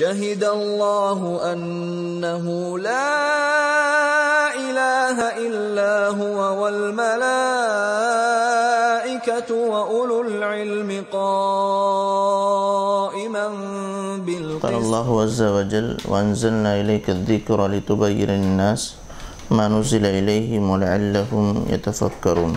شهد الله أنه لا إله إلا هو والملائكة وأولو العلم قائما بالقسط. قال الله عز وجل وأنزلنا إليك الذكر لتبين الناس ما نزل إليهم ولعلهم يتفكرون.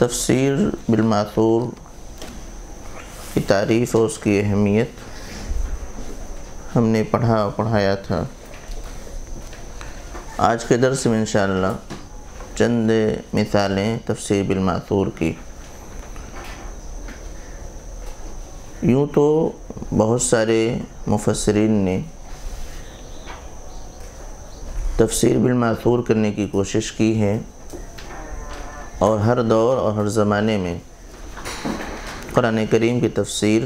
تفسیر بالماثور کی تعریف اور اس کی اہمیت ہم نے پڑھا پڑھایا تھا۔ آج کے درس میں انشاءاللہ چند مثالیں تفسیر بالماثور کی۔ یوں تو بہت سارے مفسرین نے تفسیر بالماثور کرنے کی کوشش کی ہے۔ اور ہر دور اور ہر زمانے میں قرآن کریم کی تفسیر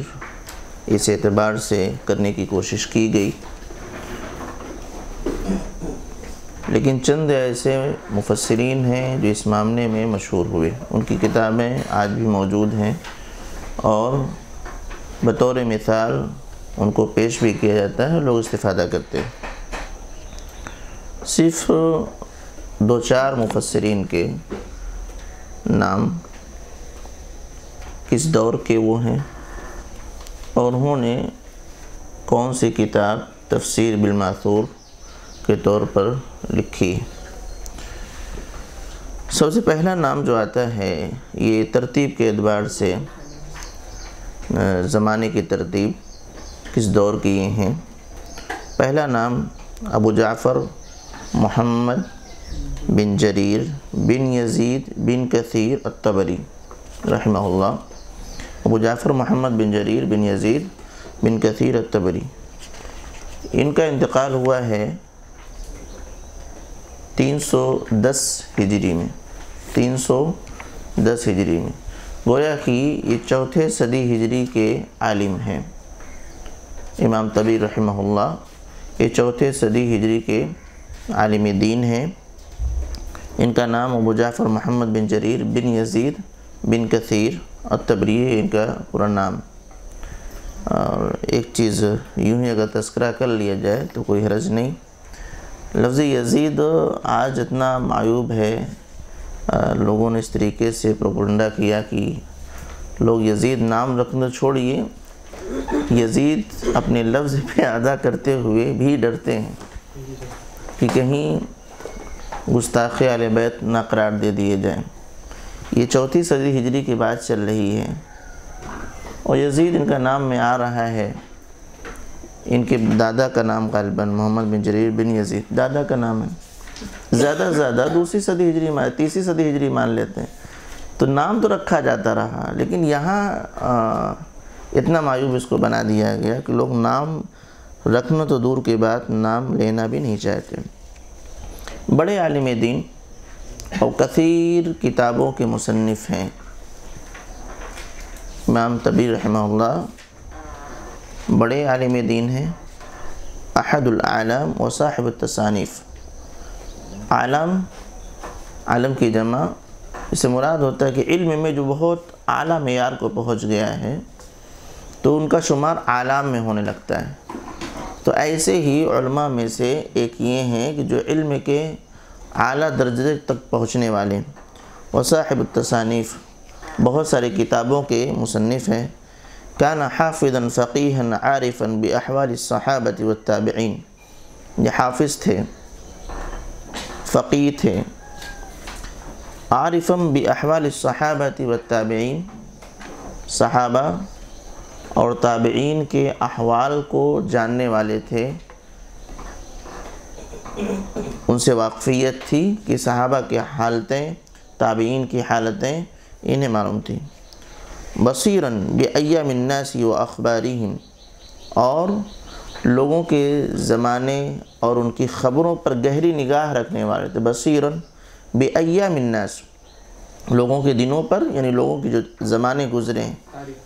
اس اعتبار سے کرنے کی کوشش کی گئی۔ لیکن چند ایسے مفسرین ہیں جو اس معاملے میں مشہور ہوئے۔ ان کی کتابیں آج بھی موجود ہیں اور بطور مثال ان کو پیش بھی کیا جاتا ہے لوگ استفادہ کرتے ہیں۔ صرف دو چار مفسرین کے نام کس دور کے وہ ہیں اور انہوں نے کون سی کتاب تفسیر بالماثور کے طور پر لکھی؟ سب سے پہلا نام جو آتا ہے، یہ ترتیب کے اعتبار سے زمانے کی ترتیب کس دور کی یہ ہیں؟ پہلا نام ابو جعفر محمد بن جریر، بن یزید، بن کثیر الطبری، رحمہ اللہ۔ ابو جعفر محمد بن جریر، بن یزید، بن کثیر الطبری۔ ان کا انتقال ہوا ہے تین سو دس ہجری میں۔ تین سو دس ہجری میں۔ گویا کہ یہ چوتھے صدی ہجری کے عالم ہیں۔ امام طبی رحمہ اللہ، یہ چوتھے صدی ہجری کے عالم دین ہیں۔ ان کا نام ابو جعفر محمد بن جریر بن یزید بن کثیر، اور تبری ان کا پورا نام۔ اور ایک چیز یوں ہی اگر تذکرہ کر لیا جائے تو کوئی حرج نہیں۔ لفظ یزید آج اتنا معیوب ہے لوگوں نے اس طریقے سے پروپنڈا کیا کہ لوگ یزید نام رکھنا چھوڑیے۔ یزید اپنے لفظ پہ ادا کرتے ہوئے بھی ڈرتے ہیں۔ کہ کہیں گستاخ آل بیت نہ قرار دے دیے جائیں۔ یہ چوتھی صدی ہجری کی بات چل رہی ہے۔ اور یزید ان کا نام میں آ رہا ہے۔ ان کے دادا کا نام غالباً محمد بن جریر بن یزید۔ دادا کا نام ہے۔ زیادہ سے زیادہ دوسری صدی ہجری مان تیسری صدی ہجری مان لیتے ہیں۔ تو نام تو رکھا جاتا رہا، لیکن یہاں اتنا معیوب اس کو بنا دیا گیا کہ لوگ نام رکھنا تو دور کے بعد نام لینا بھی نہیں چاہتے۔ بڑے عالم دین اور کثیر کتابوں کے مصنف ہیں۔ امام طبی رحمہ اللہ بڑے عالم دین ہیں۔ احد العالم و صاحب التصانیف۔ عالم عالم کی جمع۔ اس سے مراد ہوتا ہے کہ علم میں جو بہت اعلیٰ معیار کو پہنچ گیا ہے، تو ان کا شمار عالم میں ہونے لگتا ہے۔ تو ایسے ہی علماء میں سے ایک یہ ہیں کہ جو علم کے اعلیٰ درجے تک پہنچنے والے وصاحب التصانیف، بہت سارے کتابوں کے مصنف ہیں۔ کان حافظا فقیحا عارفا باحوال الصحابت والتابعین۔ یہ حافظ تھے فقی تھے۔ عارفا باحوال الصحابت والتابعین۔ صحابہ اور تابعین کے احوال کو جاننے والے تھے۔ ان سے واقفیت تھی کہ صحابہ کی حالتیں، تابعین کی حالتیں انہیں معلوم تھیں۔ بصیراً بأیام الناس و اخبارہم، اور لوگوں کے زمانے اور ان کی خبروں پر گہری نگاہ رکھنے والے تھے۔ بصیراً بأیام الناس، لوگوں کے دنوں پر یعنی لوگوں کے جو زمانے گزرے ہیں۔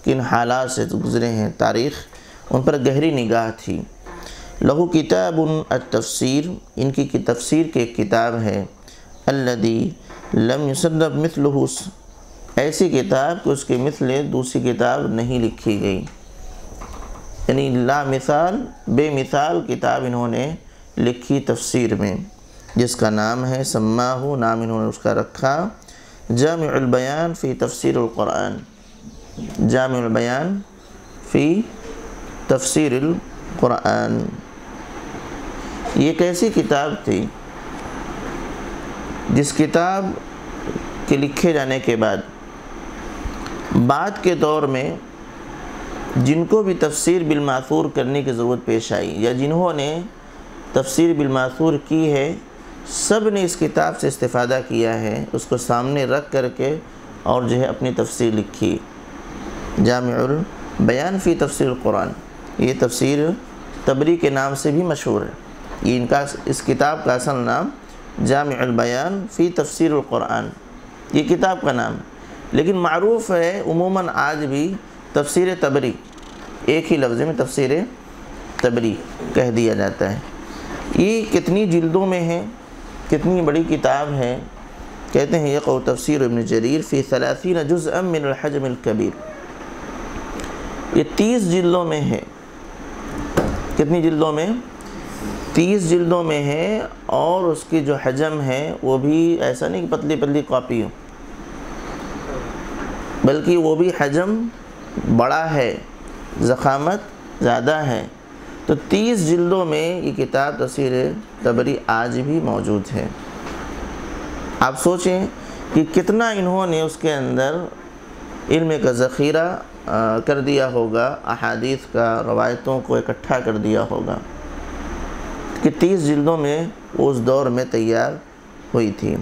کن حالات سے گزرے ہیں۔ تاریخ ان پر گہری نگاہ تھی۔ لہو کتاب التفسیر، ان کی تفسیر کی ایک کتاب ہے۔ الذي لم یصنف مثلہ، ایسی کتاب کہ اس کے مثل دوسری کتاب نہیں لکھی گئی۔ یعنی لا مثال، بے مثال کتاب انہوں نے لکھی تفسیر میں، جس کا نام ہے سماہو، نام انہوں نے اس کا رکھا۔ جامع البیان فی تفسیر القرآن۔ جامع البیان فی تفسیر القرآن۔ یہ ایک ایسی کتاب تھی؟ جس کتاب کے لکھے جانے کے بعد بعد کے دور میں جن کو بھی تفسیر بالماثور کرنے کی ضرورت پیش آئی یا جنہوں نے تفسیر بالماثور کی ہے، سب نے اس کتاب سے استفادہ کیا ہے، اس کو سامنے رکھ کر کے اور جو ہے اپنی تفسیر لکھی۔ جامع البیان فی تفسیر القرآن یہ تفسیر تبری کے نام سے بھی مشہور ہے۔ یہ ان کا اس کتاب کا اصل نام جامع البیان فی تفسیر القرآن۔ یہ کتاب کا نام۔ لیکن معروف ہے، عموماً آج بھی تفسیر تبری۔ ایک ہی لفظ میں تفسیر تبری کہہ دیا جاتا ہے۔ یہ کتنی جلدوں میں ہے، کتنی بڑی کتاب ہے۔ کہتے ہیں یہ تفسیر ابن جریر فی ثلاثین جزءا من الحجم الکبیر یہ تیس جلدوں میں ہے۔ کتنی جلدوں میں؟ تیس جلدوں میں ہے اور اس کی جو حجم ہے وہ بھی ایسا نہیں کہ پتلی پتلی کاپی ہو۔ بلکہ وہ بھی حجم بڑا ہے، زخامت زیادہ ہے۔ تو تیس جلدوں میں یہ کتاب تصویر تبری آج بھی موجود ہے۔ آپ سوچیں کہ کتنا انہوں نے اس کے اندر علم کا ذخیرہ کر دیا ہوگا، احادیث کا، روایتوں کو اکٹھا کر دیا ہوگا۔ کہ تیس جلدوں میں اس دور میں تیار ہوئی تھی۔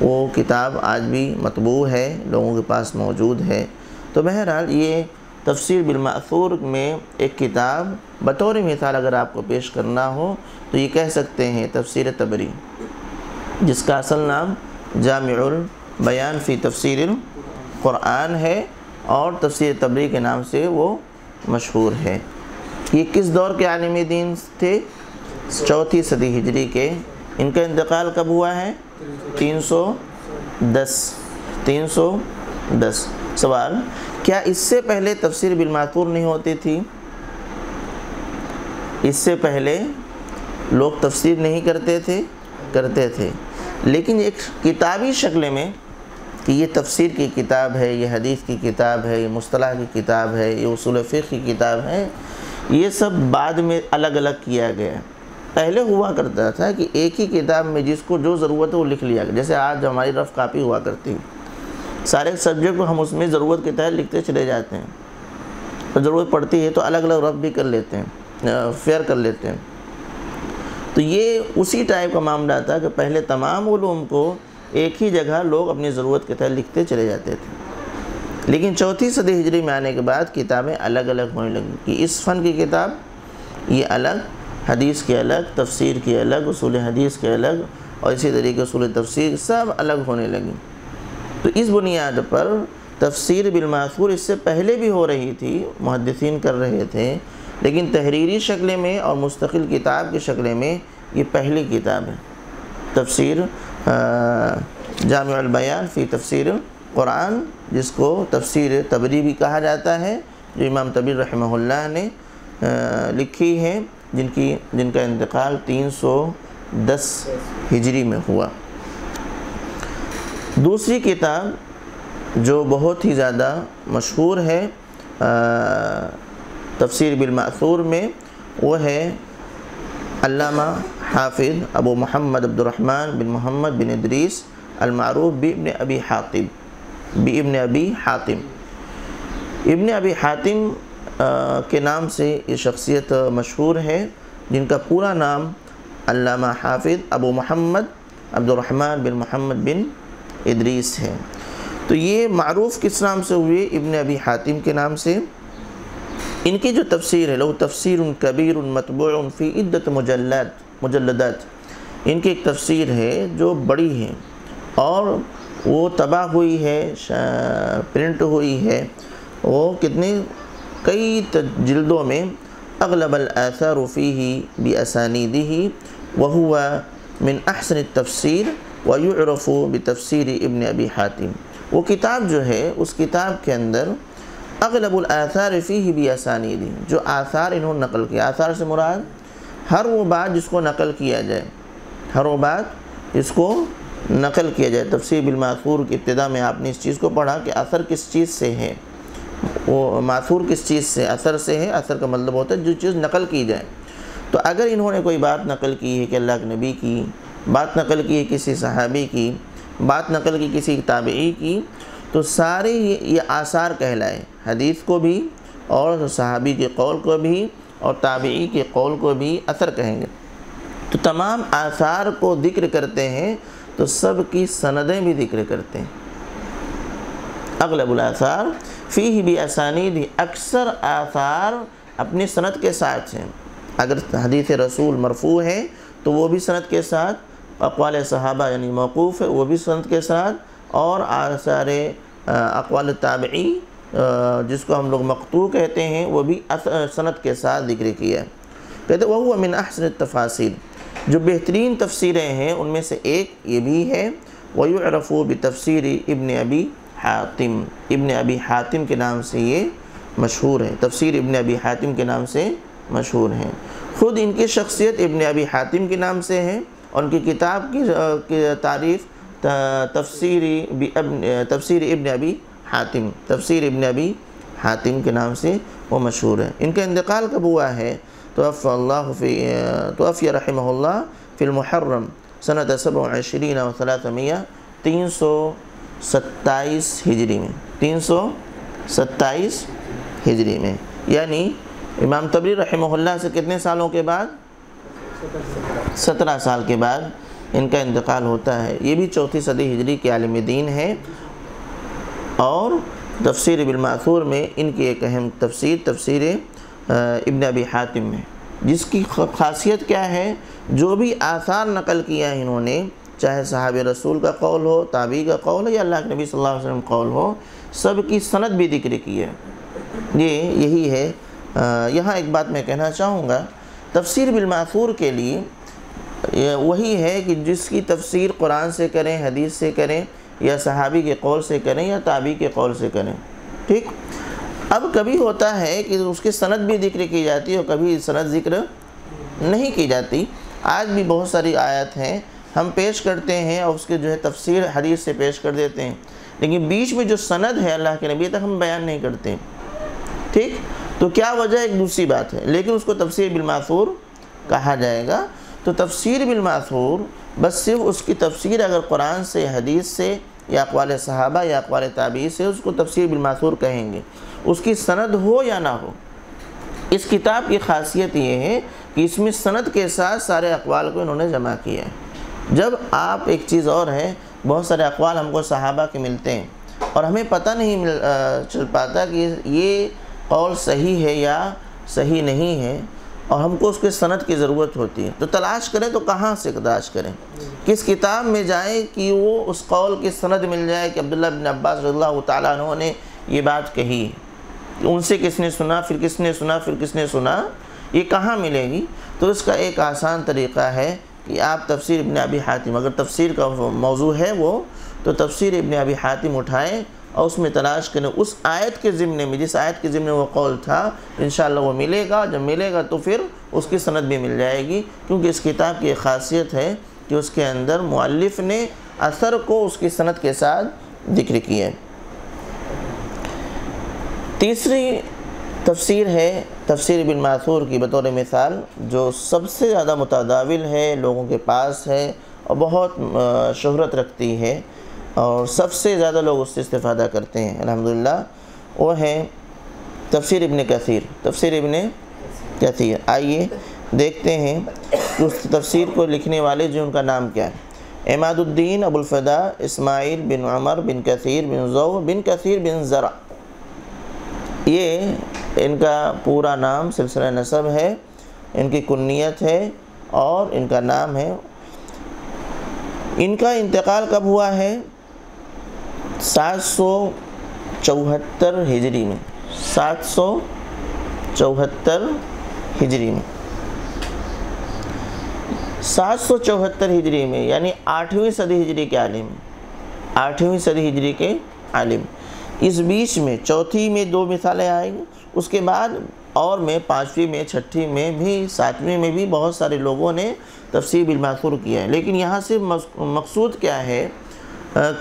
وہ کتاب آج بھی مطبوع ہے، لوگوں کے پاس موجود ہے۔ تو بہرحال یہ تفسیر بالمأثور میں ایک کتاب، بطور مثال اگر آپ کو پیش کرنا ہو، تو یہ کہہ سکتے ہیں تفسیر تبری، جس کا اصل نام جامع البیان فی تفسیر القرآن ہے۔ اور تفسیر تبری کے نام سے وہ مشہور ہے۔ یہ کس دور کے عالم دین تھے؟ چوتھی صدی ہجری کے۔ ان کا انتقال کب ہوا ہے؟ تین سو دس۔ تین سو دس۔ سوال، کیا اس سے پہلے تفسیر بالماتور نہیں ہوتی تھی؟ اس سے پہلے لوگ تفسیر نہیں کرتے تھے کرتے تھے۔ لیکن ایک کتابی شکل میں کہ یہ تفسیر کی کتاب ہے، یہ حدیث کی کتاب ہے، یہ مصطلح کی کتاب ہے، یہ اصول فقہ کی کتاب ہے یہ سب بعد میں الگ الگ کیا گیا پہلے ہوا کرتا تھا کہ ایک ہی کتاب میں جس کو جو ضرورت ہے وہ لکھ لیا گیا۔ جیسے آج ہماری رف کاپی ہوا کرتی ہے سارے سبجیکٹ کو ہم اس میں ضرورت کے تحت لکھتے چلے جاتے ہیں۔ اور ضرورت پڑتی ہے تو الگ الگ رف بھی کر لیتے ہیں فیئر کر لیتے ہیں۔ تو یہ اسی ٹائپ کا معاملہ تھا کہ پہلے تمام علوم کو ایک ہی جگہ لوگ اپنی ضرورت کے تحت لکھتے چلے جاتے تھے۔ لیکن چوتھی صدی ہجری میں آنے کے بعد کتابیں الگ الگ ہونے لگیں۔ کہ اس فن کی کتاب یہ الگ، حدیث کے الگ، تفسیر کی الگ، اصول حدیث کے الگ، اور اسی طریقے اصول تفسیر سب الگ ہونے لگیں۔ تو اس بنیاد پر تفسیر بالماثور اس سے پہلے بھی ہو رہی تھی، محدثین کر رہے تھے، لیکن تحریری شکل میں اور مستقل کتاب کی شکل میں یہ پہلی کتاب ہے۔ تفسیر جامع البیان فی تفسیر قرآن جس کو تفسیر تبری بھی کہا جاتا ہے، جو امام طبیر رحمہ اللہ نے لکھی ہے، جن کی، جن کا انتقال تین سو دس ہجری میں ہوا۔ دوسری کتاب جو بہت ہی زیادہ مشہور ہے تفسیر بالمأثور میں، وہ ہے علامہ حافظ ابو محمد عبد الرحمن بن محمد بن ادریس المعروف بی ابن ابی حاطم بی ابن ابی حاتم۔ ابن ابی حاتم کے نام سے یہ شخصیت مشہور ہے، جن کا پورا نام علامہ حافظ ابو محمد عبد الرحمن بن محمد بن ادریس ہے۔ تو یہ معروف کس نام سے ہوئے ابن ابی حاتم کے نام سے۔ ان کی جو تفسیر ہے لو تفسیر کبیر مطبوع فی عدت مجلد، مجلدات، ان کی ایک تفسیر ہے جو بڑی ہے اور وہ تباہ ہوئی ہے پرنٹ ہوئی ہے۔ وہ کتنے کئی جلدوں میں اغلب الاثار فیہ باسانیدہ، وہو من احسن التفسیر وَيُعْرَفُ بِتَفْسِيرِ ابن ابی حاتم۔ وہ کتاب جو ہے، اس کتاب کے اندر اغلب الاثار فیہ بھی آسانی دی جو آثار انہوں نے نقل کیا۔ آثار سے مراد ہر وہ بات جس کو نقل کیا جائے۔ ہر وہ بات جس کو نقل کیا جائے۔ تفسیر بالماثور کی ابتدا میں آپ نے اس چیز کو پڑھا کہ اثر کس چیز سے ہے۔ وہ معصور کس چیز سے؟ اثر سے ہے، اثر کا مطلب ہوتا ہے جو چیز نقل کی جائے۔ تو اگر انہوں نے کوئی بات نقل کی ہے کہ اللہ کے نبی کی، بات نقل کی ہے کسی صحابی کی، بات نقل کی کسی تابعی کی، تو سارے یہ آثار کہلائے۔ حدیث کو بھی اور صحابی کے قول کو بھی اور تابعی کے قول کو بھی اثر کہیں گے۔ تو تمام آثار کو ذکر کرتے ہیں تو سب کی سندیں بھی ذکر کرتے ہیں۔ اغلب الاثار فی بھی اسانید اکثر آثار اپنی صنعت کے ساتھ ہیں۔ اگر حدیث رسول مرفوع ہے تو وہ بھی صنعت کے ساتھ، اقوال صحابہ یعنی موقوف ہے، وہ بھی صنعت کے ساتھ اور آثار اقوال تابعی جس کو ہم لوگ مقتوع کہتے ہیں، وہ بھی صنعت کے ساتھ ذکر کیا۔ ہے کہتے وہ من احسن التفاصیل جو بہترین تفسیریں ہیں، ان میں سے ایک یہ بھی ہے، وَيُعْرَفُ بِتَفْسِيرِ ابن ابی حاتم۔ ابن ابی حاتم کے نام سے یہ مشہور ہے تفسیر ابن ابی حاتم کے نام سے مشہور ہیں۔ خود ان کی شخصیت ابن ابی حاتم کے نام سے ہے اور ان کی کتاب کی تعریف تفسیر تفسیر ابن ابی حاتم، تفسیر ابن ابی حاتم کے نام سے وہ مشہور ہے ان کا انتقال کب ہوا ہے؟ توفی اللہ فی، توفی رحمہ اللہ فی المحرم سنت سبع و عشرین و ثلاثمیہ تین سو ستائیس ہجری میں۔ تین سو ستائیس ہجری میں۔ یعنی امام تبری رحمہ اللہ سے کتنے سالوں کے بعد؟ سترہ سال کے بعد ان کا انتقال ہوتا ہے۔ یہ بھی چوتھی صدی ہجری کے عالم دین ہے۔ اور تفسیر بالماثور میں ان کی ایک اہم تفسیر تفسیر ابن ابی حاتم میں۔ جس کی خاصیت کیا ہے؟ جو بھی آثار نقل کیا ہے انہوں نے، چاہے صحاب رسول کا قول ہو، تابعی کا قول ہو، یا اللہ کے نبی صلی اللہ علیہ وسلم قول ہو، سب کی سند بھی ذکر کی ہے۔ یہ یہی ہے۔ یہاں ایک بات میں کہنا چاہوں گا، تفسیر بالماثور کے لیے وہی ہے کہ جس کی تفسیر قرآن سے کریں، حدیث سے کریں یا صحابی کے قول سے کریں یا تابعی کے قول سے کریں۔ ٹھیک؟ اب کبھی ہوتا ہے کہ اس کی سند بھی ذکر کی جاتی ہے اور کبھی سند ذکر نہیں کی جاتی۔ آج بھی بہت ساری آیت ہیں۔ ہم پیش کرتے ہیں اور اس کے جو ہے تفسیر حدیث سے پیش کر دیتے ہیں۔ لیکن بیچ میں جو سند ہے اللہ کے نبی تک ہم بیان نہیں کرتے۔ ٹھیک؟ تو کیا وجہ ایک دوسری بات ہے۔ لیکن اس کو تفسیر بالماثور کہا جائے گا۔ تو تفسیر بالماثور بس صرف اس کی تفسیر اگر قرآن سے، حدیث سے یا اقوال صحابہ یا اقوال تابعی سے، اس کو تفسیر بالماثور کہیں گے۔ اس کی سند ہو یا نہ ہو؟ اس کتاب کی خاصیت یہ ہے کہ اس میں سند کے ساتھ سارے اقوال کو انہوں نے جمع کیا ہے۔ جب آپ ایک چیز اور ہے، بہت سارے اقوال ہم کو صحابہ کے ملتے ہیں اور ہمیں پتہ نہیں مل چل پاتا کہ یہ قول صحیح ہے یا صحیح نہیں ہے۔ اور ہم کو اس کے سند کی ضرورت ہوتی ہے۔ تو تلاش کریں تو کہاں سے تلاش کریں؟ کس کتاب میں جائیں کہ وہ اس قول کی سند مل جائے کہ عبداللہ بن عباس رضی اللہ تعالیٰ عنہ نے یہ بات کہی۔ ان سے کس نے سنا، پھر کس نے سنا، پھر کس نے سنا، یہ کہاں ملے گی؟ تو اس کا ایک آسان طریقہ ہے کہ آپ تفسیر ابن ابی حاتم، اگر تفسیر کا موضوع ہے وہ، تو تفسیر ابن ابی حاتم اٹھائیں۔ اور اس میں تلاش کریں اس آیت کے ضمن میں، جس آیت کے ضمن وہ قول تھا، انشاءاللہ وہ ملے گا، جب ملے گا تو پھر اس کی سند بھی مل جائے گی، کیونکہ اس کتاب کی ایک خاصیت ہے کہ اس کے اندر مؤلف نے اثر کو اس کی سند کے ساتھ ذکر کیا ہے۔ تیسری تفسیر ہے تفسیر بن معصور کی، بطور مثال، جو سب سے زیادہ متداول ہے، لوگوں کے پاس ہے اور بہت شہرت رکھتی ہے۔ اور سب سے زیادہ لوگ اس سے استفادہ کرتے ہیں، الحمدللہ۔ وہ ہے تفسیر ابن کثیر۔ تفسیر ابن کثیر۔ آئیے دیکھتے ہیں کہ اس تفسیر کو لکھنے والے جو ان کا نام کیا ہے۔ عماد الدین ابوالفدا اسماعیل بن عمر بن کثیر بن ضو بن کثیر بن ذرا یہ ان کا پورا نام، سلسلہ نصب ہے۔ ان کی کنیت ہے اور ان کا نام ہے۔ ان کا انتقال کب ہوا ہے؟ سات سو چوہتر ہجری میں، سات سو چوہتر ہجری میں۔ سات سو چوہتر ہجری میں یعنی آٹھویں صدی ہجری کے عالم، آٹھویں صدی ہجری کے عالم۔ اس بیچ میں چوتھی میں دو مثالیں آئیں گی اس کے بعد اور میں پانچویں میں چھٹی میں بھی، ساتویں میں بھی بہت سارے لوگوں نے تفسیر بالماثور کیا ہے۔ لیکن یہاں سے مقصود کیا ہے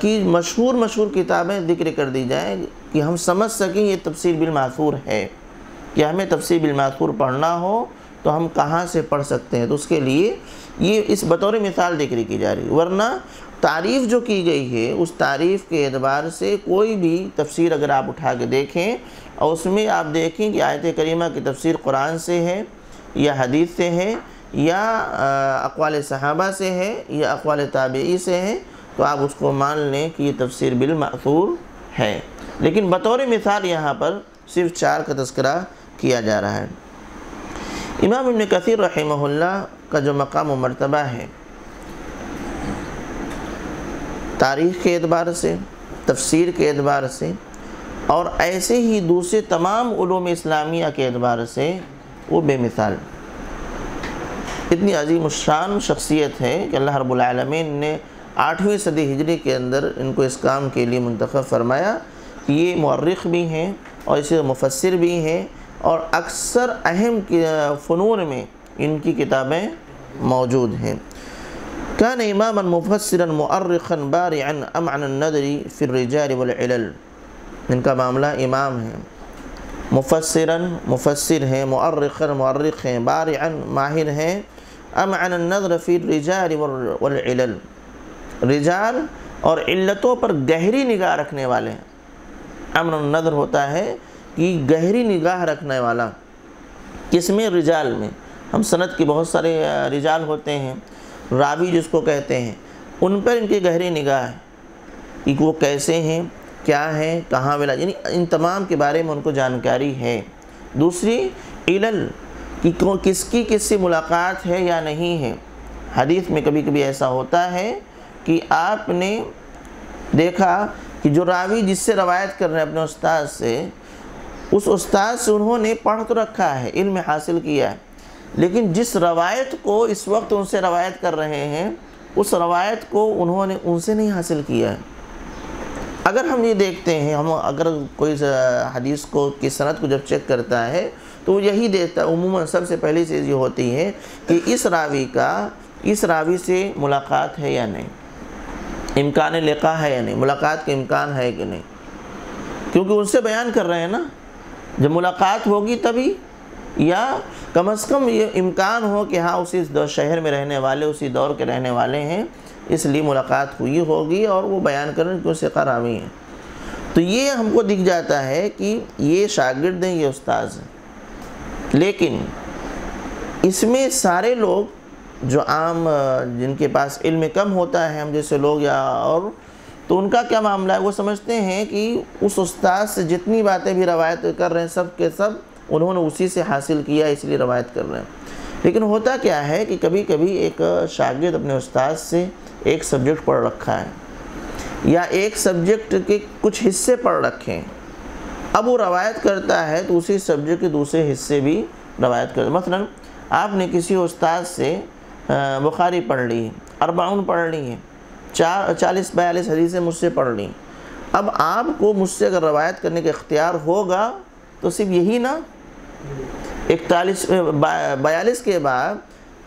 کہ مشہور مشہور کتابیں ذکر کر دی جائیں کہ ہم سمجھ سکیں یہ تفسیر بالماثور ہے۔ کہ ہمیں تفسیر بالماثور پڑھنا ہو تو ہم کہاں سے پڑھ سکتے ہیں؟ تو اس کے لیے یہ اس بطور مثال ذکر کی جا رہی ورنہ تعریف جو کی گئی ہے، اس تعریف کے اعتبار سے کوئی بھی تفسیر اگر آپ اٹھا کے دیکھیں، اور اس میں آپ دیکھیں کہ آیت کریمہ کی تفسیر قرآن سے ہے، یا حدیث سے ہے، یا اقوال صحابہ سے ہے، یا اقوال تابعی سے ہے تو آپ اس کو مان لیں کہ یہ تفسیر بالمعثور ہے۔ لیکن بطور مثال یہاں پر صرف چار کا تذکرہ کیا جا رہا ہے۔ امام ابن کثیر رحمہ اللہ کا جو مقام و مرتبہ ہے، تاریخ کے اعتبار سے، تفسیر کے اعتبار سے، اور ایسے ہی دوسرے تمام علوم اسلامیہ کے اعتبار سے وہ بے مثال۔ اتنی عظیم الشان شخصیت ہے کہ اللہ رب العالمین نے آٹھویں صدی ہجری کے اندر ان کو اس کام کے لیے منتخب فرمایا یہ مورخ بھی ہیں اور اسے مفسر بھی ہیں اور اکثر اہم فنون میں ان کی کتابیں موجود ہیں۔ كان اماما مفسرا مؤرخا بارعا امعن النظر في الرجال والعلل۔ ان کا معاملہ امام ہے۔ مفسرا مفسر ہیں، مؤرخا مؤرخ ہیں، بارعا ماہر ہیں۔ امعن النظر في الرجال والعلل۔ رجال اور علتوں پر گہری نگاہ رکھنے والے ہیں۔ امن النظر ہوتا ہے کہ گہری نگاہ رکھنے والا۔ کس میں؟ رجال میں۔ ہم سند کے بہت سارے رجال ہوتے ہیں۔ راوی جس کو کہتے ہیں، ان پر ان کی گہری نگاہ ہے کہ وہ کیسے ہیں، کیا ہیں، کہاں ولا یعنی ان تمام کے بارے میں ان کو جانکاری ہے۔ دوسری، علل، کہ کس کی، کس سے ملاقات ہے یا نہیں ہے۔ حدیث میں کبھی کبھی ایسا ہوتا ہے کہ آپ نے دیکھا کہ جو راوی جس سے روایت کر رہے ہیں اپنے استاد سے، اس استاد سے انہوں نے پڑھ تو رکھا ہے، علم حاصل کیا ہے۔ لیکن جس روایت کو اس وقت ان سے روایت کر رہے ہیں، اس روایت کو انہوں نے ان سے نہیں حاصل کیا ہے۔ اگر ہم یہ دیکھتے ہیں، ہم اگر کوئی حدیث کو، کی صنعت کو جب چیک کرتا ہے، تو وہ یہی دیکھتا ہے عموماً سب سے پہلی چیز یہ ہوتی ہے کہ اس راوی کا، اس راوی سے ملاقات ہے یا نہیں۔ امکان لقاء ہے یا نہیں؟ ملاقات کا امکان ہے کہ نہیں؟ کیونکہ ان سے بیان کر رہے ہیں نا، جب ملاقات ہوگی تبھی، یا کم از کم یہ امکان ہو کہ ہاں اسی شہر میں رہنے والے، اسی دور کے رہنے والے ہیں، اس لیے ملاقات ہوئی ہوگی اور وہ بیان کریں کہ اسے قرامی ہیں۔ تو یہ ہم کو دکھ جاتا ہے کہ یہ شاگرد ہیں، یہ استاذ ہیں۔ لیکن اس میں سارے لوگ جو عام جن کے پاس علم کم ہوتا ہے، ہم جیسے لوگ یا اور، تو ان کا کیا معاملہ ہے؟ وہ سمجھتے ہیں کہ اس استاذ سے جتنی باتیں بھی روایت کر رہے ہیں، سب کے سب انہوں نے اسی سے حاصل کیا، اس لیے روایت کر رہے ہیں۔ لیکن ہوتا کیا ہے کہ کبھی کبھی ایک شاگرد اپنے استاد سے ایک سبجیکٹ پڑھ رکھا ہے، یا ایک سبجیکٹ کے کچھ حصے پڑھ رکھے ہیں۔ اب وہ روایت کرتا ہے تو اسی سبجیکٹ کے دوسرے حصے بھی روایت کرتے مثلا آپ نے کسی استاد سے بخاری پڑھ لی، اربعون پڑھ لی ہے چار چالیس بیالیس حدیثیں مجھ سے پڑھ لی۔ اب آپ کو مجھ سے اگر روایت کرنے کا اختیار ہوگا، تو صرف یہی نا؟ اکتالیس بیالیس کے بعد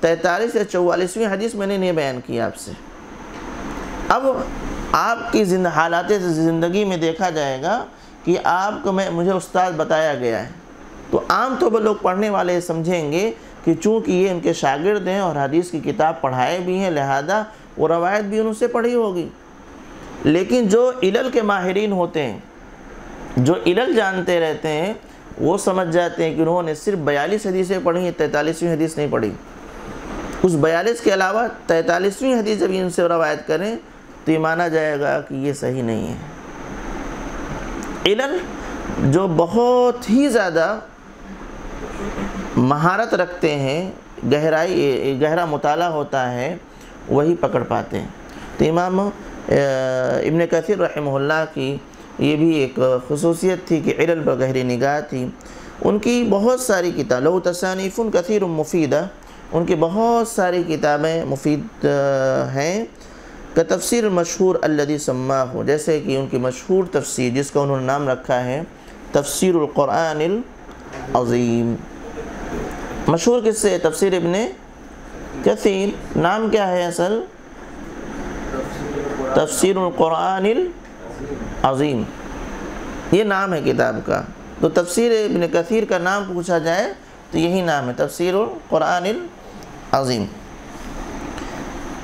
تینتالیس یا چوالیسویں حدیث میں نے نہیں بیان کیا آپ سے۔ اب آپ کی حالات زندگی میں دیکھا جائے گا کہ آپ کو میں، مجھے استاد بتایا گیا ہے۔ تو عام طور پر لوگ پڑھنے والے سمجھیں گے کہ چونکہ یہ ان کے شاگرد ہیں اور حدیث کی کتاب پڑھائے بھی ہیں، لہذا وہ روایت بھی ان سے پڑھی ہوگی۔ لیکن جو علل کے ماہرین ہوتے ہیں، جو علل جانتے رہتے ہیں، وہ سمجھ جاتے ہیں کہ انہوں نے صرف بیالیس حدیثیں پڑھی ہیں، تینتالیسویں حدیث نہیں پڑھی۔ اس بیالیس کے علاوہ تینتالیسویں حدیث جب ان سے روایت کریں، تو یہ مانا جائے گا کہ یہ صحیح نہیں ہے۔ علل جو بہت ہی زیادہ مہارت رکھتے ہیں، گہرائی، گہرا مطالعہ ہوتا ہے، وہی پکڑ پاتے ہیں۔ تو امام ابن کثیر رحمہ اللہ کی یہ بھی ایک خصوصیت تھی کہ علل پر گہری نگاہ تھی۔ ان کی بہت ساری کتاب لو تصانیف کثیر مفیدہ ان کی بہت ساری کتابیں مفید ہیں۔ کہ تفسیر مشہور الذي سما ہو جیسے کہ ان کی مشہور تفسیر جس کا انہوں نے نام رکھا ہے، تفسیر القرآن العظیم۔ مشہور کس سے تفسیر ابن کثیر، نام کیا ہے اصل؟ تفسیر القرآن العظیم۔ یہ نام ہے کتاب کا۔ تو تفسیر ابن کثیر کا نام پوچھا جائے تو یہی نام ہے، تفسیر القرآن العظیم۔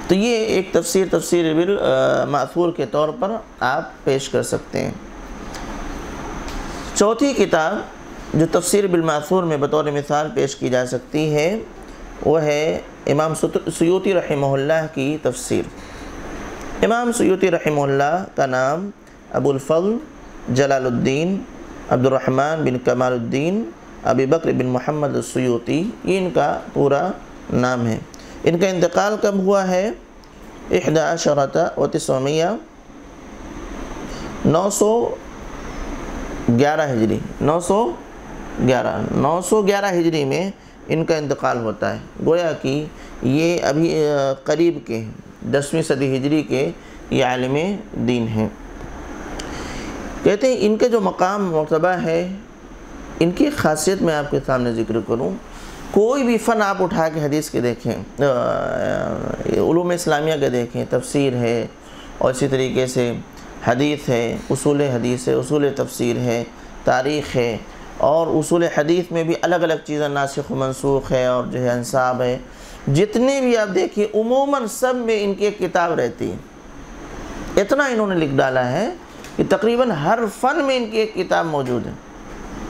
تو یہ ایک تفسیر تفسیر بالمعثور کے طور پر آپ پیش کر سکتے ہیں۔ چوتھی کتاب جو تفسیر بالمعثور میں بطور مثال پیش کی جا سکتی ہے، وہ ہے امام سیوتی رحمہ اللہ کی تفسیر۔ امام سیوتی رحمہ اللہ کا نام ابو الفضل جلال الدین عبد الرحمن بن کمال الدین، ابی بکر بن محمد السیوطی، یہ ان کا پورا نام ہے۔ ان کا انتقال کب ہوا ہے؟ احدا شرطہ و تسومیہ نو سو گیارہ ہجری۔ نو سو گیارہ، نو سو گیارہ ہجری میں ان کا انتقال ہوتا ہے۔ گویا کہ یہ ابھی قریب کے دسویں صدی ہجری کے یہ عالم دین ہیں۔ کہتے ہیں ان کے جو مقام مرتبہ ہے، ان کی خاصیت میں آپ کے سامنے ذکر کروں۔ کوئی بھی فن آپ اٹھا کے حدیث کے دیکھیں علوم اسلامیہ کے دیکھیں، تفسیر ہے اور اسی طریقے سے حدیث ہے، اصول حدیث ہے، اصول تفسیر ہے، تاریخ ہے۔ اور اصول حدیث میں بھی الگ الگ چیزیں، ناسخ و منسوخ ہے اور جو ہے انصاب ہے۔ جتنے بھی آپ دیکھیں، عموماً سب میں ان کی ایک کتاب رہتی ہے۔ اتنا انہوں نے لکھ ڈالا ہے کہ تقریباً ہر فن میں ان کی ایک کتاب موجود ہے۔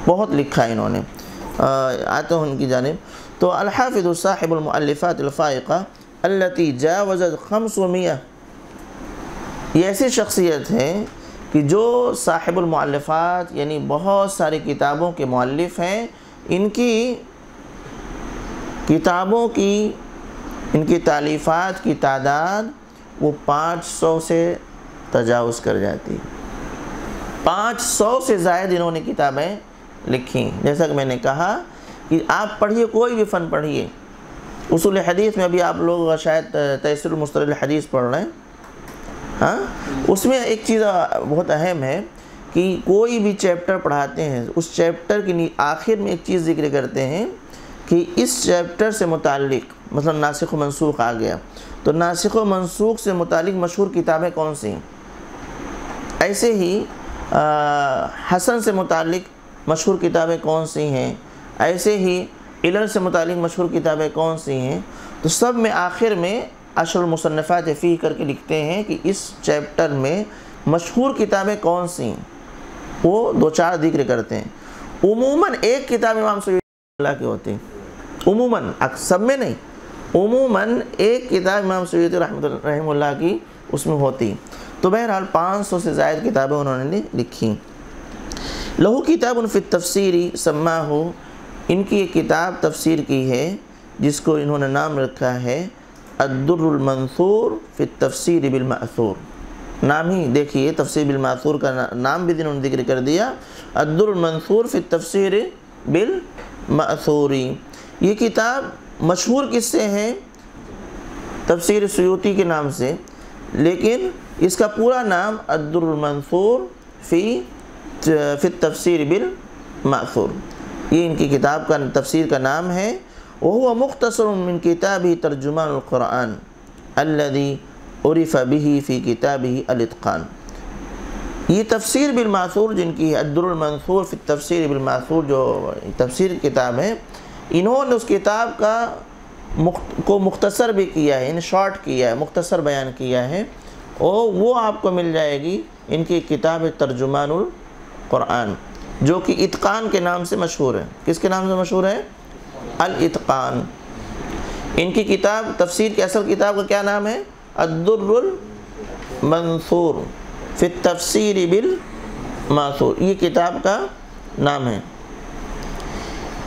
بہت لکھا ہے انہوں نے۔ آتا ہوں ان کی جانب۔ تو الحافظ صاحب المؤلفات الفائقہ، التي جاوزت خمس و یہ ایسی شخصیت ہے کہ جو صاحب المؤلفات یعنی بہت ساری کتابوں کے مؤلف ہیں، ان کی کتابوں کی، ان کی تعلیفات کی تعداد وہ پانچ سو سے تجاوز کر جاتی پانچ سو سے زائد انہوں نے کتابیں لکھی جیسا کہ میں نے کہا کہ آپ پڑھیے، کوئی بھی فن پڑھیے۔ اصول حدیث میں ابھی آپ لوگ شاید تیسر المستر الحدیث پڑھ رہے ہیں۔ ہاں؟ اس میں ایک چیز بہت اہم ہے کہ کوئی بھی چیپٹر پڑھاتے ہیں، اس چیپٹر کی آخر میں ایک چیز ذکر کرتے ہیں کہ اس چیپٹر سے متعلق، مثلا ناسخ و منسوخ آ گیا۔ تو ناسخ و منسوخ سے متعلق مشہور کتابیں کون سی ہیں؟ ایسے ہی حسن سے متعلق مشہور کتابیں کون سی ہیں؟ ایسے ہی، علل سے متعلق مشہور کتابیں کون سی ہیں؟ تو سب میں آخر میں اشر المصنفات فی کر کے لکھتے ہیں کہ اس چیپٹر میں مشہور کتابیں کون سی ہیں؟ وہ دو چار ذکر کرتے ہیں۔ عموماً ایک کتاب امام صلی اللہ کی ہوتی ہے عموماً سب میں نہیں۔ عموماً ایک کتاب امام سید رحمۃ رحمہ اللہ کی اس میں ہوتی تو بہرحال پانچ سو سے زائد کتابیں انہوں نے لکھی لہو کتاب ان فی تفسیری سما ہو ان کی ایک کتاب تفسیر کی ہے، جس کو انہوں نے نام رکھا ہے الدر المنصور فی التفسیر بالمعثور نام ہی دیکھیے، تفسیر بالمعثور کا نام بھی انہوں نے ذکر کر دیا۔ الدر المنصور فی التفسیر بالمعثوری یہ کتاب مشہور کس سے ہے؟ تفسیر سیوتی کے نام سے۔ لیکن اس کا پورا نام الدر المنصور فی فی التفسیر بالمعثور یہ ان کی کتاب کا تفسیر کا نام ہے۔ وهو مختصر من كتابه ترجمان القرآن الذي عرف به في كتابه الاتقان یہ تفسیر بالمعثور جن کی ہے، الدر المنصور فی التفسیر بالمعثور جو تفسیر کتاب ہے، انہوں نے اس کتاب کا کو مختصر بھی کیا ہے ان شارٹ کیا ہے، مختصر بیان کیا ہے، اور وہ آپ کو مل جائے گی ان کی کتاب ترجمان القرآن، جو کہ اتقان کے نام سے مشہور ہے۔ کس کے نام سے مشہور ہے؟ الاتقان۔ ان کی کتاب، تفسیر کی اصل کتاب کا کیا نام ہے؟ الدر المنصور فی التفسیر بالماثور۔ یہ کتاب کا نام ہے۔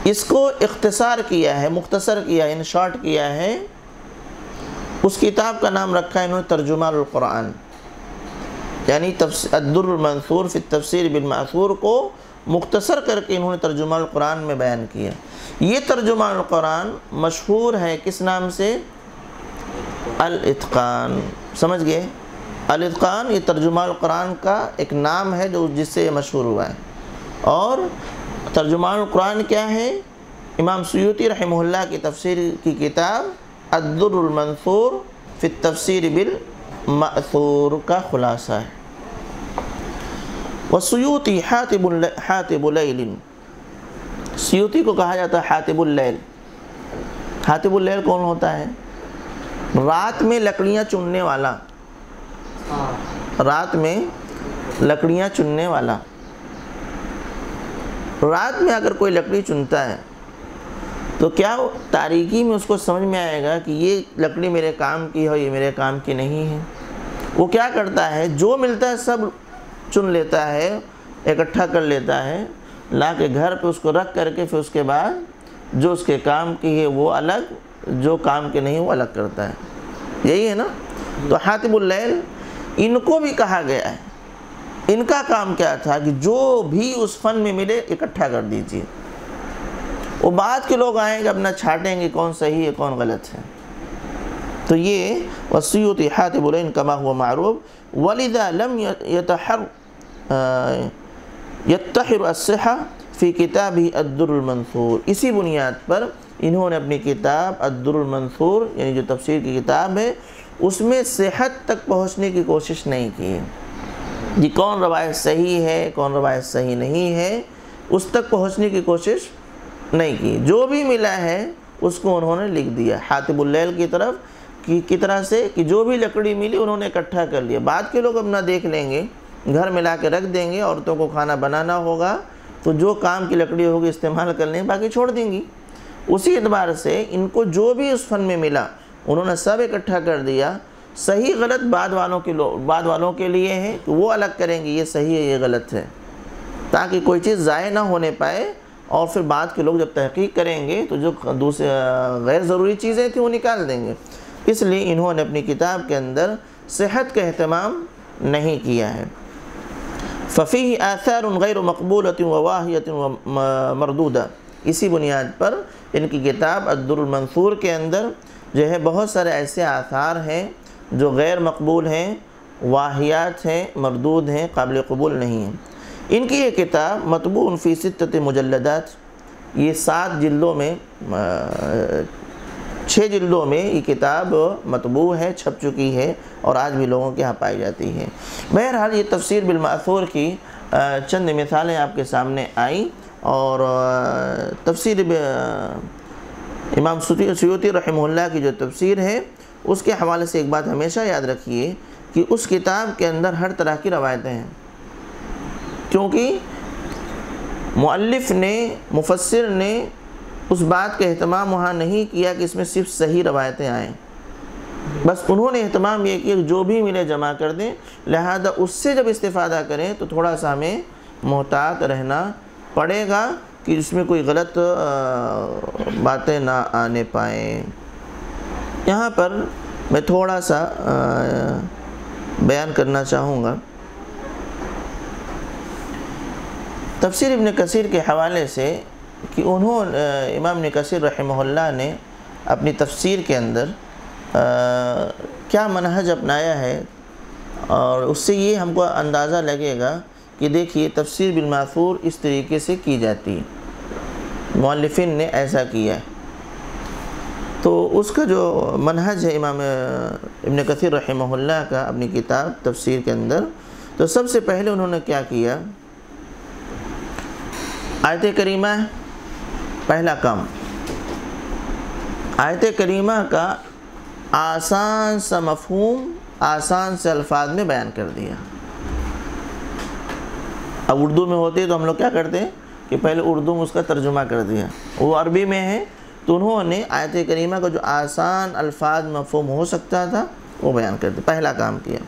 اس کو اختصار کیا ہے، مختصر کیا ہے، ان شارٹ کیا ہے۔ اس کتاب کا نام رکھا ہے انہوں نے ترجمہ القرآن۔ یعنی الدر المنصور فی التفسیر بالماثور کو مختصر کر کے انہوں نے ترجمہ القرآن میں بیان کیا۔ یہ ترجمہ القرآن مشہور ہے کس نام سے؟ الاتقان۔ سمجھ گئے؟ الاتقان یہ ترجمہ القرآن کا ایک نام ہے جو جس سے یہ مشہور ہوا ہے۔ اور ترجمان القرآن کیا ہے؟ امام سیوتی رحمہ اللہ کی تفسیر کی کتاب الدر المنثور فی التفسیر بالمأثور کا خلاصہ ہے۔ وسیوتی حاتب حاتب لیل سیوتی کو کہا جاتا ہے حاتب اللیل۔ حاتب اللیل کون ہوتا ہے؟ رات میں لکڑیاں چننے والا۔ رات میں لکڑیاں چننے والا۔ رات میں اگر کوئی لکڑی چنتا ہے، تو کیا تاریکی میں اس کو سمجھ میں آئے گا کہ یہ لکڑی میرے کام کی ہو یہ میرے کام کی نہیں ہے؟ وہ کیا کرتا ہے؟ جو ملتا ہے سب چن لیتا ہے، اکٹھا کر لیتا ہے، لا کے گھر پہ اس کو رکھ کر کے پھر اس کے بعد جو اس کے کام کی ہے وہ الگ، جو کام کے نہیں وہ الگ کرتا ہے۔ یہی ہے نا؟ تو حاتب اللیل ان کو بھی کہا گیا ہے۔ ان کا کام کیا تھا کہ جو بھی اس فن میں ملے اکٹھا کر دیجیے وہ بعد کے لوگ آئیں گے اپنا چھاٹیں گے کون صحیح ہے، کون غلط ہے۔ تو یہ وسیعت حاتب العین کما ہوا معروف۔ ولدا لم يتحر یتحر الصحہ فی کتاب ہی الدر المنثور اسی بنیاد پر انہوں نے اپنی کتاب الدر المنثور یعنی جو تفسیر کی کتاب ہے، اس میں صحت تک پہنچنے کی کوشش نہیں کی۔ جی کون روایت صحیح ہے، کون روایت صحیح نہیں ہے، اس تک پہنچنے کی کوشش نہیں کی۔ جو بھی ملا ہے، اس کو انہوں نے لکھ دیا۔ حاتب اللیل کی طرف، کی کی طرح سے کہ جو بھی لکڑی ملی، انہوں نے اکٹھا کر لیا۔ بعد کے لوگ اپنا دیکھ لیں گے۔ گھر میں لا کے رکھ دیں گے، عورتوں کو کھانا بنانا ہوگا، تو جو کام کی لکڑی ہوگی استعمال کر لیں، باقی چھوڑ دیں گی۔ اسی اعتبار سے ان کو جو بھی اس فن میں ملا، انہوں نے سب اکٹھا کر دیا۔ صحیح غلط بعد والوں کے لوگ بعد والوں کے لیے ہیں کہ وہ الگ کریں گے، یہ صحیح ہے، یہ غلط ہے۔ تاکہ کوئی چیز ضائع نہ ہونے پائے اور پھر بعد کے لوگ جب تحقیق کریں گے، تو جو دوسرے، غیر ضروری چیزیں تھیں، وہ نکال دیں گے۔ اس لیے انہوں نے اپنی کتاب کے اندر صحت کا اہتمام نہیں کیا ہے۔ ففی آثار غیر مقبولت و واحیت و مردودہ۔ اسی بنیاد پر ان کی کتاب الدر المنصور کے اندر جو ہے بہت سارے ایسے آثار ہیں جو غیر مقبول ہیں، واحیات ہیں، مردود ہیں، قابل قبول نہیں ہیں۔ ان کی یہ کتاب مطبوع فی ستت مجلدات، یہ سات جلدوں میں چھ جلدوں میں یہ کتاب مطبوع ہے، چھپ چکی ہے اور آج بھی لوگوں کے ہاں پائی جاتی ہے۔ بہرحال یہ تفسیر بالمعثور کی چند مثالیں آپ کے سامنے آئیں اور تفسیر امام سیوتی رحمہ اللہ کی جو تفسیر ہے، اس کے حوالے سے ایک بات ہمیشہ یاد رکھیے کہ اس کتاب کے اندر ہر طرح کی روایتیں ہیں۔ کیونکہ مؤلف نے، مفسر نے اس بات کا اہتمام وہاں نہیں کیا کہ اس میں صرف صحیح روایتیں آئیں۔ بس انہوں نے اہتمام یہ کیا کہ جو بھی ملے جمع کر دیں، لہذا اس سے جب استفادہ کریں تو تھوڑا سا ہمیں محتاط رہنا پڑے گا کہ اس میں کوئی غلط باتیں نہ آنے پائیں۔ یہاں پر میں تھوڑا سا بیان کرنا چاہوں گا۔ تفسیر ابن کثیر کے حوالے سے کہ انہوں امام ابن کثیر رحمہ اللہ نے اپنی تفسیر کے اندر کیا منہج اپنایا ہے؟ اور اس سے یہ ہم کو اندازہ لگے گا کہ دیکھیے، تفسیر بالمعثور اس طریقے سے کی جاتی ہے۔ مؤلفین نے ایسا کیا ہے۔ تو اس کا جو منہج ہے امام ابن کثیر رحمہ اللہ کا اپنی کتاب تفسیر کے اندر، تو سب سے پہلے انہوں نے کیا کیا؟ آیت کریمہ پہلا کام۔ آیت کریمہ کا آسان سا مفہوم، آسان سے الفاظ میں بیان کر دیا۔ اب اردو میں ہوتے تو ہم لوگ کیا کرتے ہیں؟ کہ پہلے اردو میں اس کا ترجمہ کر دیا۔ وہ عربی میں ہے تو انہوں نے آیت کریمہ کا جو آسان الفاظ مفہوم ہو سکتا تھا، وہ بیان کر دیا۔ پہلا کام کیا۔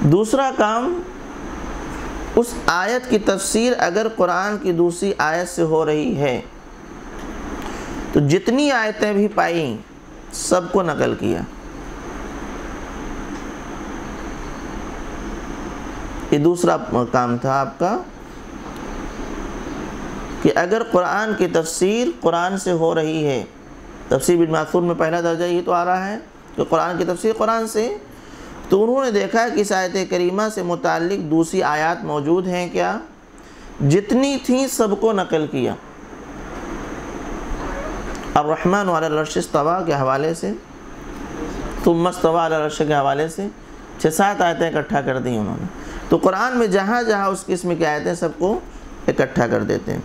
دوسرا کام اس آیت کی تفسیر اگر قرآن کی دوسری آیت سے ہو رہی ہے، تو جتنی آیتیں بھی پائیں سب کو نقل کیا۔ یہ دوسرا کام تھا آپ کا، کہ اگر قرآن کی تفسیر قرآن سے ہو رہی ہے، تفسیر بالماثور میں پہلا درجہ یہ تو آ رہا ہے کہ قرآن کی تفسیر قرآن سے تو انہوں نے دیکھا کہ اس آیت کریمہ سے متعلق دوسری آیات موجود ہیں کیا؟ جتنی تھیں سب کو نقل کیا۔ الرحمن علی الرش استوا کے حوالے سے، ثم استوا علی الرش کے حوالے سے چھ سات آیتیں اکٹھا کر دی انہوں نے۔ تو قرآن میں جہاں جہاں اس قسم کی آیتیں سب کو اکٹھا کر دیتے ہیں۔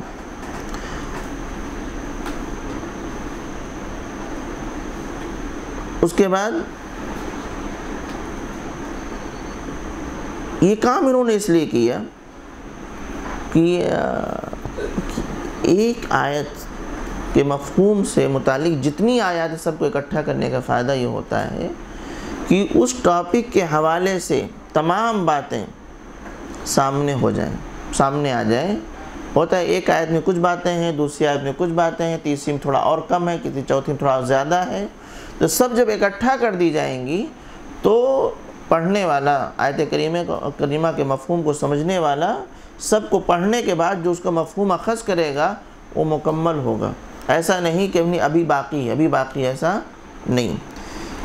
اس کے بعد یہ کام انہوں نے اس لیے کیا کہ ایک آیت کے مفہوم سے متعلق جتنی آیات سب کو اکٹھا کرنے کا فائدہ یہ ہوتا ہے کہ اس ٹاپک کے حوالے سے تمام باتیں سامنے ہو جائیں، سامنے آ جائیں۔ ہوتا ہے ایک آیت میں کچھ باتیں ہیں، دوسری آیت میں کچھ باتیں ہیں، تیسری میں تھوڑا اور کم ہے، کسی چوتھی میں تھوڑا زیادہ ہے۔ تو سب جب اکٹھا کر دی جائیں گی تو پڑھنے والا، آیت کریمہ کریمہ کے مفہوم کو سمجھنے والا، سب کو پڑھنے کے بعد جو اس کا مفہوم اخذ کرے گا، وہ مکمل ہوگا۔ ایسا نہیں کہ ابھی باقی ہے، ابھی باقی ایسا نہیں۔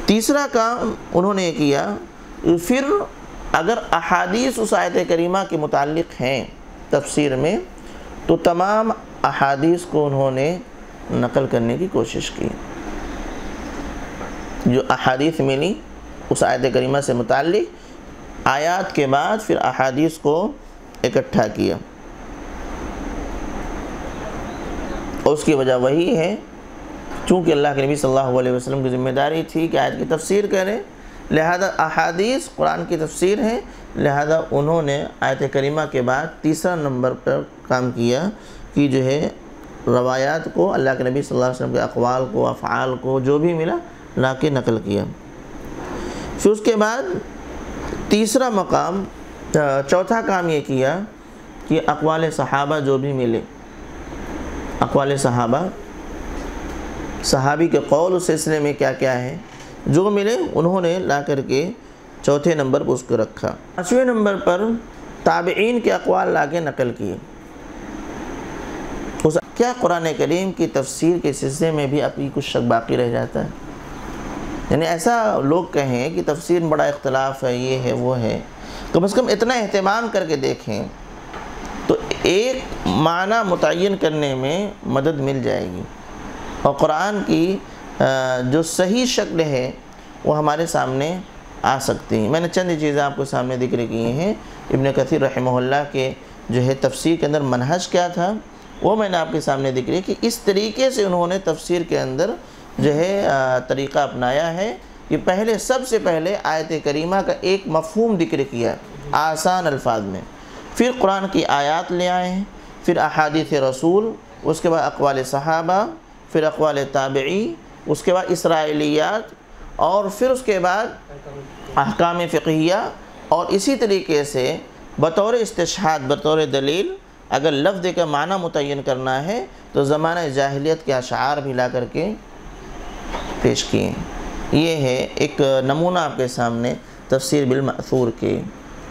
تیسرا کام انہوں نے کیا، پھر اگر احادیث اس آیت کریمہ کے متعلق ہیں تفسیر میں، تو تمام احادیث کو انہوں نے نقل کرنے کی کوشش کی۔ جو احادیث ملی اس آیت کریمہ سے متعلق آیات کے بعد پھر احادیث کو اکٹھا کیا۔ اس کی وجہ وہی ہے، چونکہ اللہ کے نبی صلی اللہ علیہ وسلم کی ذمہ داری تھی کہ آیت کی تفسیر کریں، لہذا احادیث قرآن کی تفسیر ہے لہذا انہوں نے آیت کریمہ کے بعد تیسرا نمبر پر کام کیا کہ جو ہے روایات کو، اللہ کے نبی صلی اللہ علیہ وسلم کے اقوال کو، افعال کو، جو بھی ملا لا کے نقل کیا۔ پھر اس کے بعد تیسرا مقام چوتھا کام یہ کیا کہ اقوال صحابہ جو بھی ملے، اقوال صحابہ، صحابی کے قول اس سلسلے میں کیا کیا ہے، جو ملے انہوں نے لا کر کے چوتھے نمبر پر اس کو رکھا۔ پانچویں نمبر پر تابعین کے اقوال لا کے نقل کیے۔ کیا قرآن کریم کی تفسیر کے سلسلے میں بھی ابھی کچھ شک باقی رہ جاتا ہے؟ یعنی ایسا لوگ کہیں کہ تفسیر میں بڑا اختلاف ہے، یہ ہے، وہ ہے۔ کم از کم اتنا اہتمام کر کے دیکھیں تو ایک معنی متعین کرنے میں مدد مل جائے گی۔ اور قرآن کی جو صحیح شکل ہے، وہ ہمارے سامنے آ سکتی ہیں۔ میں نے چند چیزیں آپ کو سامنے ذکر کیے ہیں۔ ابن کثیر رحمہ اللہ کے جو ہے تفسیر کے اندر منحج کیا تھا، وہ میں نے آپ کے سامنے ذکر کہ اس طریقے سے انہوں نے تفسیر کے اندر جو ہے طریقہ اپنایا ہے۔ کہ پہلے، سب سے پہلے آیت کریمہ کا ایک مفہوم ذکر کیا آسان الفاظ میں۔ پھر قرآن کی آیات لے آئے ہیں، پھر احادیث رسول، اس کے بعد اقوال صحابہ، پھر اقوال تابعی، اس کے بعد اسرائیلیات، اور پھر اس کے بعد احکام فقہیہ۔ اور اسی طریقے سے بطور استشہاد، بطور دلیل، اگر لفظ کا معنی متعین کرنا ہے، تو زمانہ جاہلیت کے اشعار بھی لا کر کے پیش کیے یہ ہے ایک نمونہ آپ کے سامنے تفسیر بالمأثور کے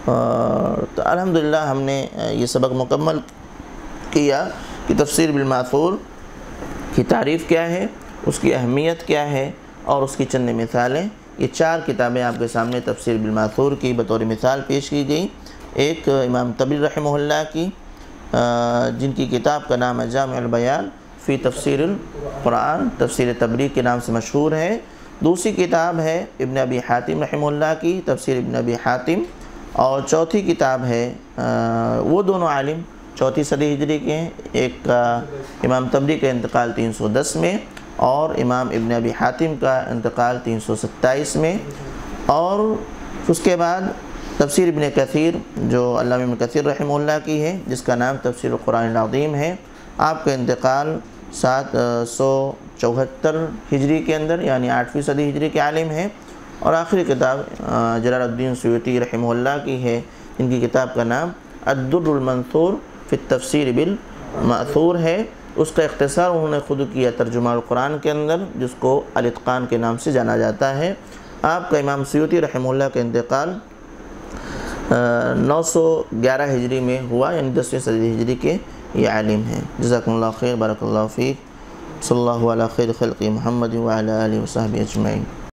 تو الحمدللہ ہم نے یہ سبق مکمل کیا کہ تفسیر بالمأثور کی تعریف کیا ہے، اس کی اہمیت کیا ہے اور اس کی چند مثالیں۔ یہ چار کتابیں آپ کے سامنے تفسیر بالماثور کی بطور مثال پیش کی گئی ایک امام طبیل رحمہ اللہ کی جن کی کتاب کا نام ہے جامع البیان۔ فی تفسیر القرآن، تفسیر تبریق کے نام سے مشہور ہے۔ دوسری کتاب ہے ابن ابی حاتم رحمہ اللہ کی، تفسیر ابن ابی حاتم۔ اور چوتھی کتاب ہے وہ دونوں عالم چوتھی صدی ہجری کے ہیں۔ ایک امام تبری کا انتقال تین سو دس میں اور امام ابن ابی حاتم کا انتقال تین سو ستائیس میں۔ اور اس کے بعد تفسیر ابن کثیر، جو علامہ ابن کثیر رحمہ اللہ کی ہے، جس کا نام تفسیر القرآن العظیم ہے۔ آپ کا انتقال سات سو چوہتر ہجری کے اندر یعنی آٹھویں صدی ہجری کے عالم ہے اور آخری کتاب جلال الدین سیوتی رحمہ اللہ کی ہے۔ ان کی کتاب کا نام الدر المنثور فی التفسیر بالمأثور ہے۔ اس کا اختصار انہوں نے خود کیا ترجمہ القرآن کے اندر، جس کو الاتقان کے نام سے جانا جاتا ہے۔ آپ کا امام سیوتی رحمہ اللہ کا انتقال نو سو گیارہ ہجری میں ہوا یعنی دسویں صدی ہجری کے يعلمها. جزاكم الله خير بارك الله فيك. صلى الله على خير خلق محمد وعلى آله وصحبه أجمعين.